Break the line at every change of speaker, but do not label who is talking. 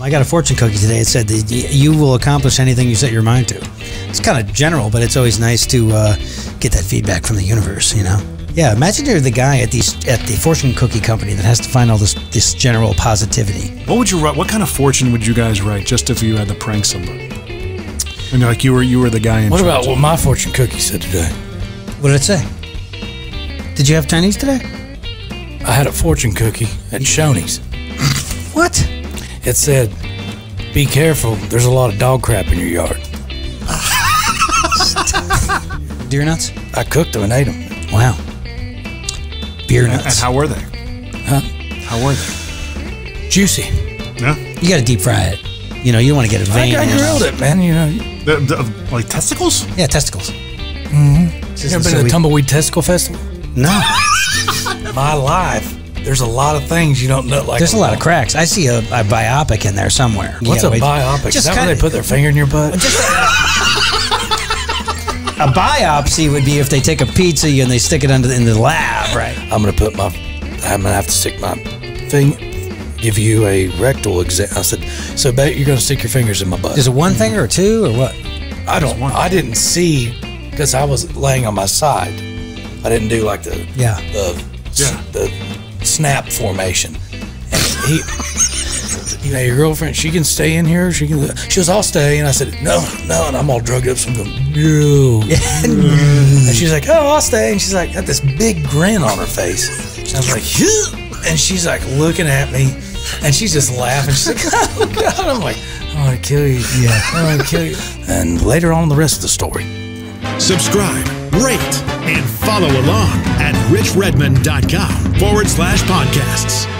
I got a fortune cookie today. It said that you will accomplish anything you set your mind to. It's kind of general, but it's always nice to uh, get that feedback from the universe. You know. Yeah, imagine you're the guy at these at the fortune cookie company that has to find all this this general positivity.
What would you write? What kind of fortune would you guys write just if you had to prank somebody? And like you were you were the guy in
What
charge.
about what my fortune cookie said today?
What did it say? Did you have Chinese today?
I had a fortune cookie at Shoney's.
What?
It said, "Be careful. There's a lot of dog crap in your yard."
Deer nuts?
I cooked them and ate them.
Wow. Beer
and, and
nuts.
how were they?
Huh?
How were they?
Juicy.
Yeah.
You got to deep fry it. You know, you don't want to get a
I,
vein.
I
in
grilled it, man. You know,
The, the, like testicles?
Yeah, testicles. Mm-hmm.
you ever
so
been to the
we-
Tumbleweed Testicle Festival?
No,
My life. There's a lot of things you don't know. Like
there's a lot of cracks. I see a, a biopic in there somewhere. You
What's a
gotta wait-
biopic? Is
Just
that where
kinda-
they put their finger in your butt?
A biopsy would be if they take a pizza and they stick it under in the lab, right?
I'm gonna put my. I'm gonna have to stick my thing. Give you a rectal exam. I said, so bet you're gonna stick your fingers in my butt.
Is it one finger or two or what?
I don't. Want I didn't see because I was laying on my side. I didn't do like the
Yeah.
the
Yeah.
the snap formation. And he, you know, your girlfriend, she can stay in here. She can. She goes, I'll stay. And I said, no, no. And I'm all drugged up, so I'm going, no. and she's like, oh, I'll stay. And she's like, got this big grin on her face. And I was like, "Huh?" and she's like looking at me, and she's just laughing. She's like, oh god. I'm like, I want to kill you. Yeah, I want to kill you. And later on, the rest of the story.
Subscribe, rate, and follow along at richredmond.com forward slash podcasts.